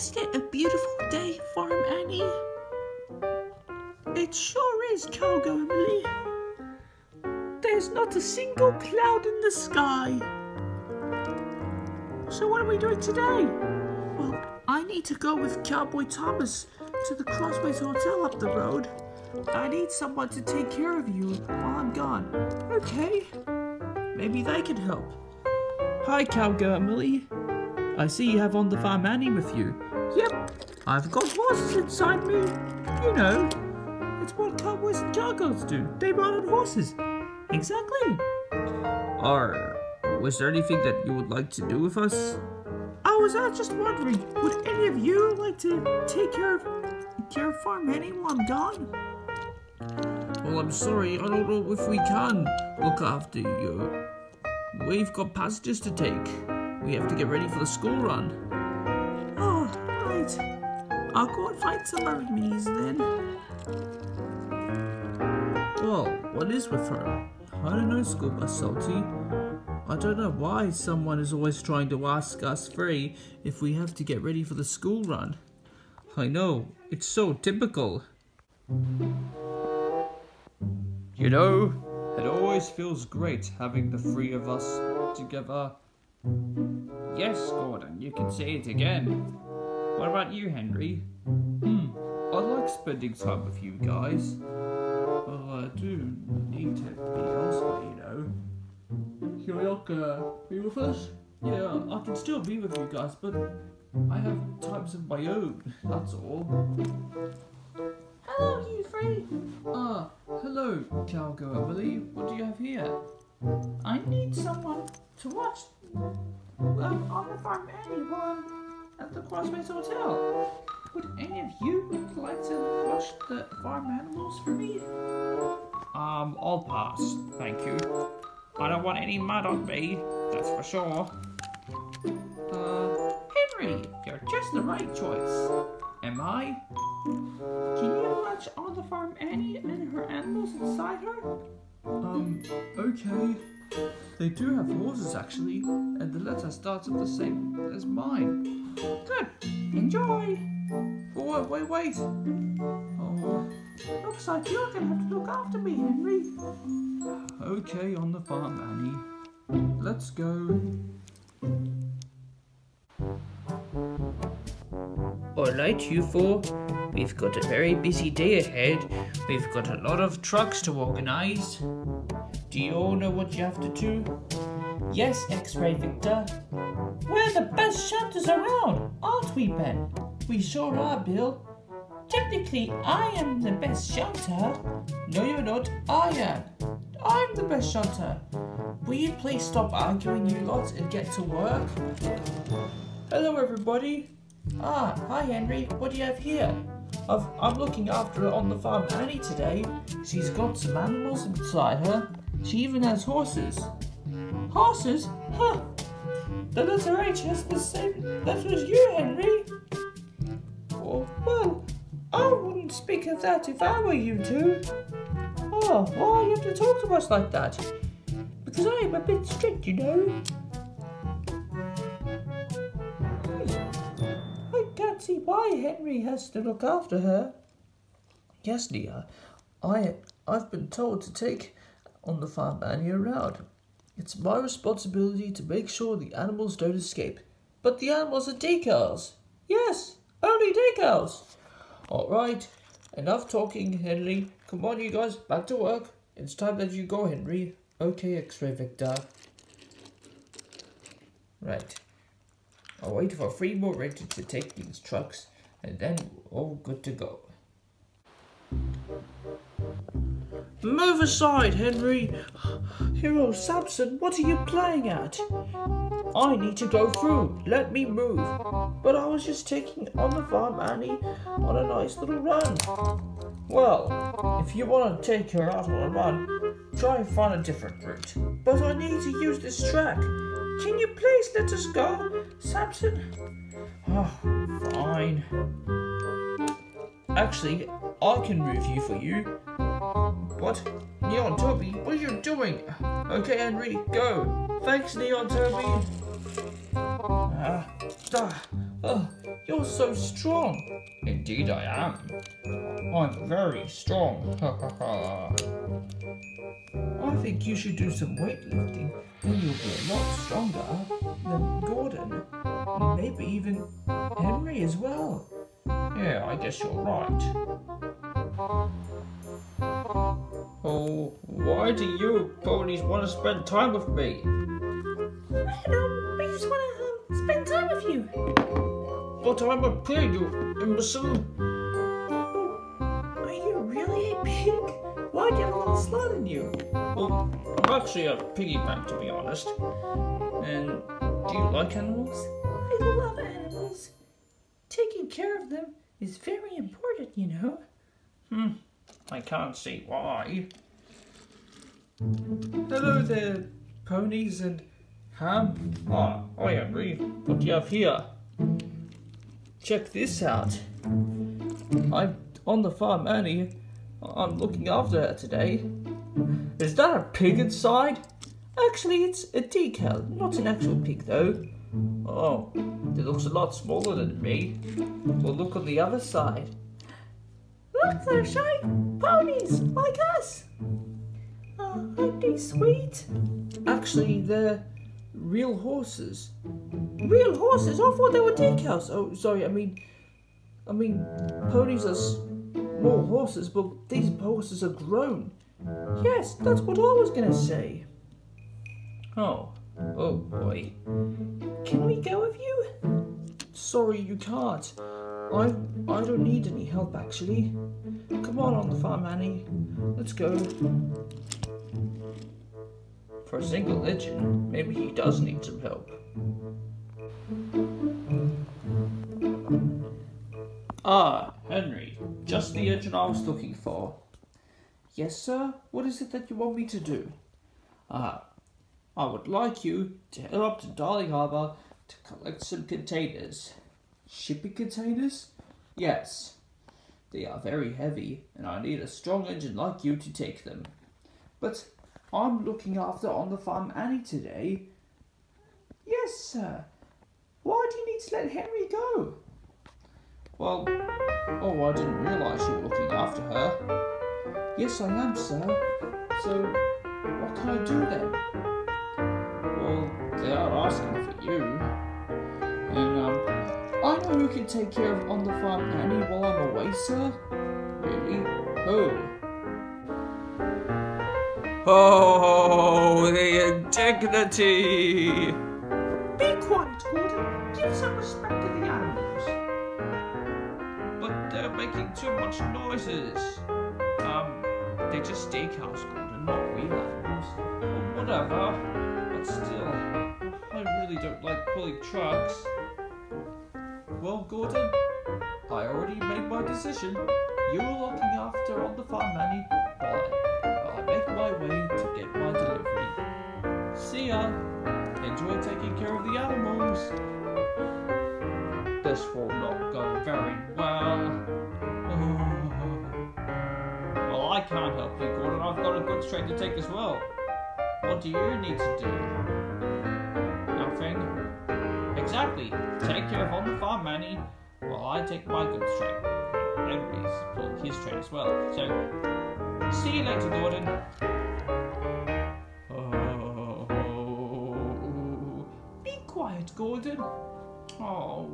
Isn't it a beautiful day, Farm Annie? It sure is, Cowgirl Emily. There's not a single cloud in the sky. So what are we doing today? Well, I need to go with Cowboy Thomas to the Crossways Hotel up the road. I need someone to take care of you while I'm gone. Okay. Maybe they can help. Hi, Cowgirl Emily. I see you have on the farm Annie with you. Yep, I've got horses inside me. You know, it's what cowboys and cowgirls do. They ride on horses. Exactly. Or was there anything that you would like to do with us? I was uh, just wondering, would any of you like to take care of care Farm Annie while I'm gone? Well, I'm sorry, I don't know if we can look after you. We've got passages to take. We have to get ready for the school run. I'll go and find some enemies then. Well, what is with her? I don't know, School Salty. I don't know why someone is always trying to ask us free if we have to get ready for the school run. I know, it's so typical. You know, it always feels great having the three of us together. Yes, Gordon, you can say it again. What about you, Henry? Hmm, I like spending time with you guys. Well, I do need to be elsewhere, you know. Can we all uh, be with us? Yeah, I can still be with you guys, but I have times of my own, that's all. Hello, you three. Ah, hello, Cowgirl Emily. What do you have here? I need someone to watch um, on the farm anyone at the Crossways Hotel. Would any of you like to watch the farm animals for me? Um, I'll pass, thank you. I don't want any mud on me, that's for sure. Uh, Henry, you're just the right choice. Am I? Can you watch on the farm Annie and her animals inside her? Um, okay. They do have horses actually, and the letter starts with the same as mine. Good. Enjoy. Oh, wait, wait, wait. Oh, Looks like you're gonna have to look after me, Henry. okay, on the farm, Annie. Let's go. Alright, you four. We've got a very busy day ahead. We've got a lot of trucks to organize. Do you all know what you have to do? Yes, X-Ray Victor. We're the best shunters around, aren't we, Ben? We sure are, Bill. Technically, I am the best shunter. No, you're not. I am. I'm the best shunter. Will you please stop arguing, you lot, and get to work? Hello, everybody. Ah, hi, Henry. What do you have here? I've, I'm looking after her on the farm Annie today. She's got some animals inside her. She even has horses. Horses? Huh. The letter H has the same letter as you, Henry. Oh, well, I wouldn't speak of that if I were you two. Oh, why you have to talk to us like that? Because I am a bit strict, you know. I can't see why Henry has to look after her. Yes, dear. I I've been told to take on the farm Annie around. It's my responsibility to make sure the animals don't escape. But the animals are decals. Yes, only decals. All right, enough talking, Henry. Come on, you guys, back to work. It's time that you go, Henry. Okay, X-ray Victor. Right. I'll wait for three more ready to take these trucks, and then we're all good to go. Move aside, Henry! Hero Samson, what are you playing at? I need to go through. Let me move. But I was just taking on the farm Annie on a nice little run. Well, if you want to take her out on a run, try and find a different route. But I need to use this track. Can you please let us go, Samson? Oh, fine. Actually, I can move you for you. What? Neon Toby, what are you doing? Okay, Henry, go. Thanks, Neon Toby. Ah, ah, oh, you're so strong. Indeed, I am. I'm very strong. Ha ha ha. I think you should do some weightlifting, then you'll be a lot stronger than Gordon. Maybe even Henry as well. Yeah, I guess you're right. Oh, why do you ponies want to spend time with me? I don't, we just want to um, spend time with you. But I'm a pig, you imbecile. Are you really a pig? Why do you have a little slot in you? Well, I'm actually a piggyback, to be honest. And do you like animals? I love animals. Taking care of them is very important, you know. Hmm, I can't see why. Hello there, ponies and ham. Ah, hi Henry. What do you have here? Check this out. I'm on the farm Annie. I'm looking after her today. Is that a pig inside? Actually, it's a decal, not an actual pig though. Oh, it looks a lot smaller than me. Well, look on the other side. Look, they're shy ponies like us. Oh, aren't they sweet? Actually, they're real horses. Real horses? I thought they were decals. Oh, sorry. I mean, I mean, ponies are small horses, but these horses are grown. Yes, that's what I was gonna say. Oh, oh boy. Can we go with you? Sorry, you can't. I I don't need any help actually. Come on on the farm, Annie. Let's go. For a single legend, maybe he does need some help. Ah, Henry, just the engine I was looking for. Yes, sir. What is it that you want me to do? Ah, I would like you to head up to Darling Harbour to collect some containers. Shipping containers? Yes. They are very heavy, and I need a strong engine like you to take them. But I'm looking after on the farm Annie today. Yes, sir. Why do you need to let Henry go? Well, oh, I didn't realise you were looking after her. Yes, I am, sir. So, what can I do then? Can take care of on the farm Annie while I'm away, sir. Really? Who? Oh, the indignity! Be quiet, Gordon. Give some respect to the animals. But they're making too much noises. Um, they're just steakhouse, Gordon, not real animals. Well, whatever. But still, I really don't like pulling trucks. Well, Gordon, I already made my decision. You're looking after all the farm Annie, while I, make my way to get my delivery. See ya. Enjoy taking care of the animals. This will not go very well. well, I can't help you, Gordon. I've got a good trade to take as well. What do you need to do? Exactly. Take care of on the farm Annie, while I take my goods train. Henry's pulling his train as well. So, see you later, Gordon. Oh, Be quiet, Gordon. oh.